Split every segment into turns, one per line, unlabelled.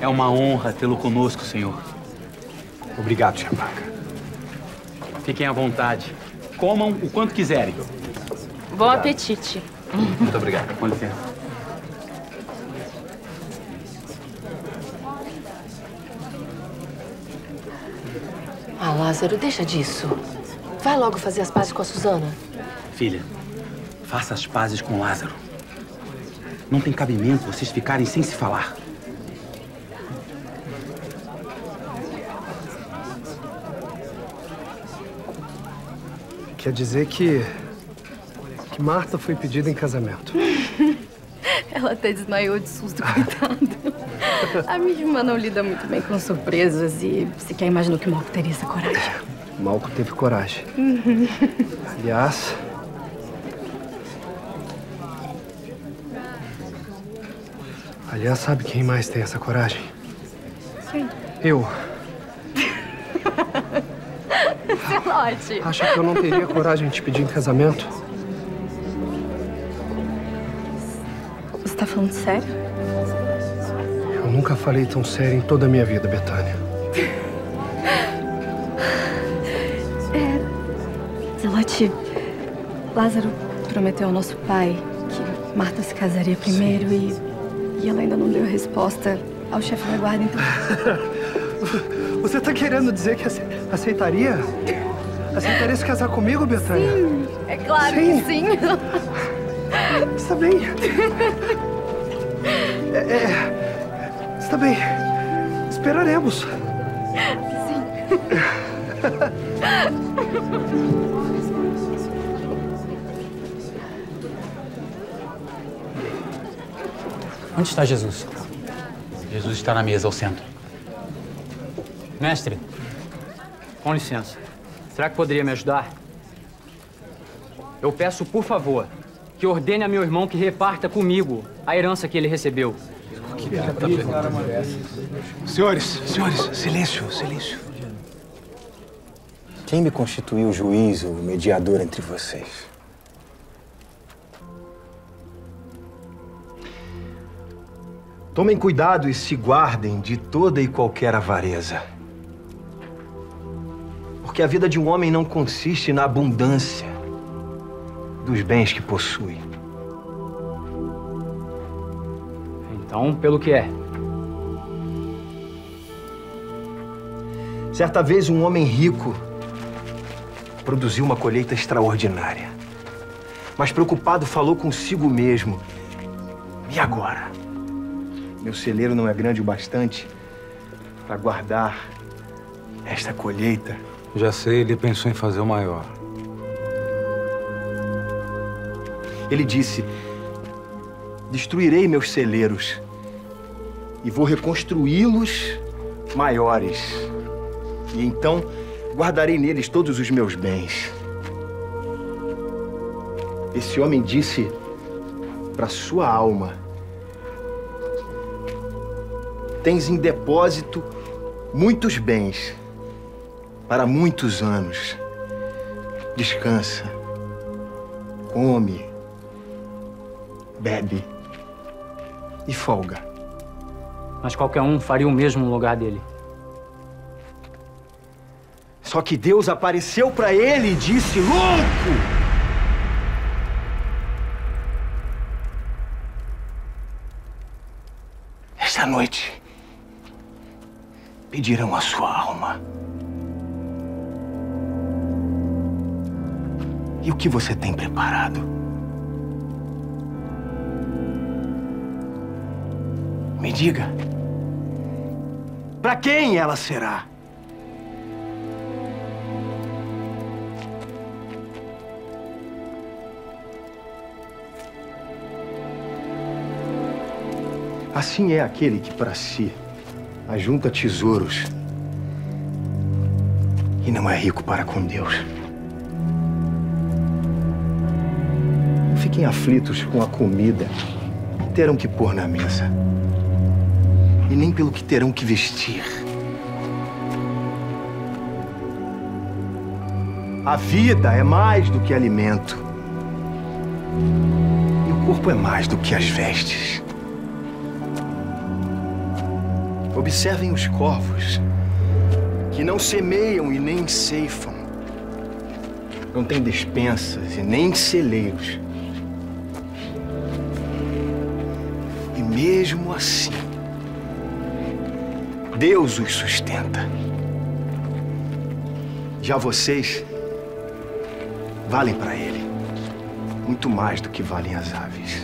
É uma honra tê-lo conosco, senhor.
Obrigado, Chapaca.
Fiquem à vontade. Comam o quanto quiserem.
Bom apetite.
Muito obrigado. Com licença.
Ah, Lázaro, deixa disso. Vai logo fazer as pazes com a Suzana.
Filha, faça as pazes com Lázaro. Não tem cabimento vocês ficarem sem se falar.
Quer dizer que. que Marta foi pedida em casamento.
Ela até desmaiou de susto, coitada. A minha irmã não lida muito bem com surpresas e sequer imaginou que o Malco teria essa coragem.
Malco teve coragem. Aliás. Aliás, sabe quem mais tem essa coragem?
Quem?
Eu.
Celote.
Acha que eu não teria coragem de te pedir em casamento?
Você tá falando sério?
Eu nunca falei tão sério em toda a minha vida, Betânia.
Celote, Lázaro prometeu ao nosso pai que Marta se casaria primeiro e, e ela ainda não deu resposta ao chefe da guarda, então.
Você tá querendo dizer que ace- aceitaria? Aceitaria se casar comigo, Betânia?
Sim, é claro
Sim.
que sim.
Está bem. É, é, está bem. Esperaremos.
Onde está Jesus? Jesus está na mesa, ao centro.
Mestre, com licença. Será que poderia me ajudar? Eu peço, por favor, que ordene a meu irmão que reparta comigo a herança que ele recebeu.
Senhores, senhores, silêncio, silêncio.
Quem me constituiu o juiz ou o mediador entre vocês?
Tomem cuidado e se guardem de toda e qualquer avareza. Porque a vida de um homem não consiste na abundância dos bens que possui.
Então, pelo que é?
Certa vez, um homem rico produziu uma colheita extraordinária. Mas preocupado, falou consigo mesmo: E agora? Meu celeiro não é grande o bastante para guardar esta colheita.
Já sei, ele pensou em fazer o maior.
Ele disse: Destruirei meus celeiros e vou reconstruí-los maiores. E então guardarei neles todos os meus bens. Esse homem disse para sua alma: Tens em depósito muitos bens para muitos anos. Descansa, come, bebe e folga.
Mas qualquer um faria o mesmo no lugar dele.
Só que Deus apareceu para ele e disse: Louco! Esta noite pedirão a sua alma. E o que você tem preparado? Me diga. Para quem ela será? Assim é aquele que para si ajunta tesouros e não é rico para com Deus. Fiquem aflitos com a comida que terão que pôr na mesa, e nem pelo que terão que vestir. A vida é mais do que alimento, e o corpo é mais do que as vestes. Observem os corvos, que não semeiam e nem ceifam. Não têm despensas e nem celeiros. Mesmo assim, Deus os sustenta. Já vocês valem para Ele muito mais do que valem as aves.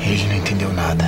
Ele não entendeu nada.